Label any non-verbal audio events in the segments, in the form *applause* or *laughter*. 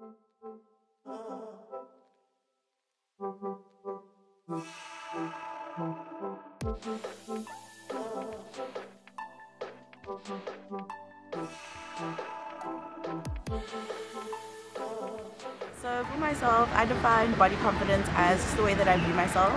So for myself, I define body confidence as just the way that I view myself.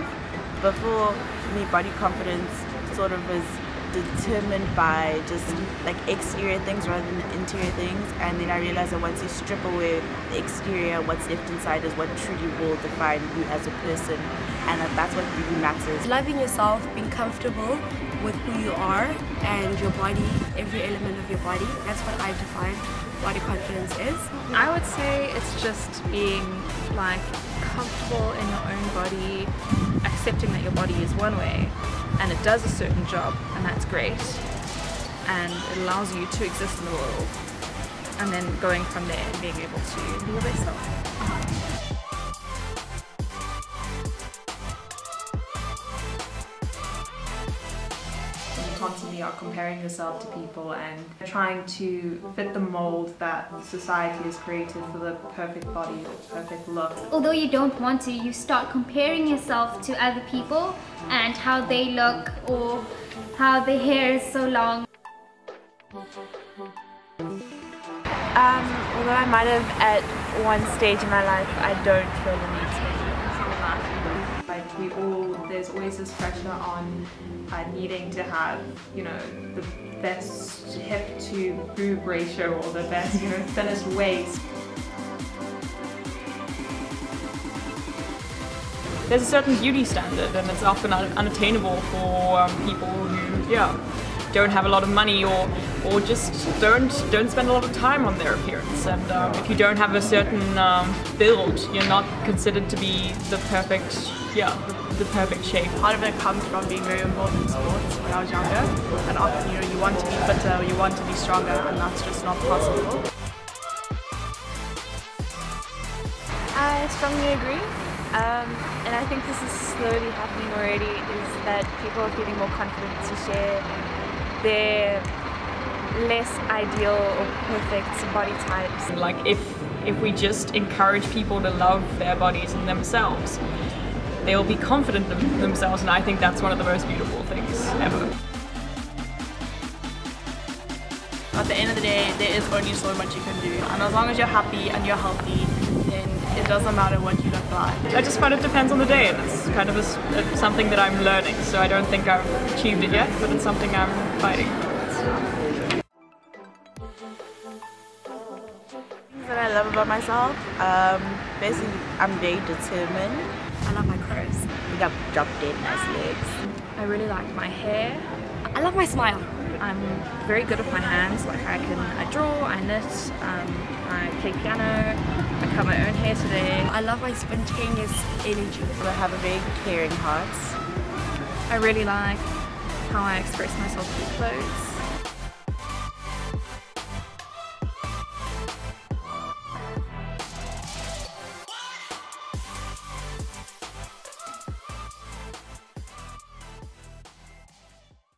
Before me, body confidence sort of was determined by just like exterior things rather than interior things and then I realized that once you strip away the exterior what's left inside is what truly will define you as a person and that's what really matters. Loving yourself, being comfortable with who you are and your body, every element of your body, that's what I define body confidence is. I would say it's just being like comfortable in your own body, accepting that your body is one way and it does a certain job and that's great and it allows you to exist in the world and then going from there and being able to be your best. Constantly are comparing yourself to people and trying to fit the mold that society has created for the perfect body or perfect look. Although you don't want to, you start comparing yourself to other people and how they look or how their hair is so long. Um, although I might have at one stage in my life, I don't feel the need to. Like we all, there's always this pressure on uh, needing to have, you know, the best hip to boob ratio or the best, you know, *laughs* thinnest waist. There's a certain beauty standard and it's often unattainable for um, people who, yeah, don't have a lot of money or or just don't don't spend a lot of time on their appearance. And um, if you don't have a certain um, build, you're not considered to be the perfect, yeah, the, the, perfect shape. Part of it comes from being very involved in sports when I was younger, and often you know you want to be fitter, you want to be stronger, and that's just not possible. I strongly agree. Um, and I think this is slowly happening already, is that people are feeling more confident to share their less ideal or perfect body types. Like if if we just encourage people to love their bodies and themselves, they'll be confident in themselves and I think that's one of the most beautiful things ever. At the end of the day, there is only so much you can do and as long as you're happy and you're healthy, then it doesn't matter what you look like. I just find it depends on the day and it's kind of a, something that I'm learning so I don't think I've achieved it yet but it's something I'm fighting that I love about myself, um, basically I'm very determined. I love my curves. You got drop dead nice legs. I really like my hair. I love my smile. I'm very good with my hands, like I can I draw, I knit, um, I play piano, I cut my own hair today. I love my spontaneous energy. I have a very caring heart. I really like how I express myself through clothes.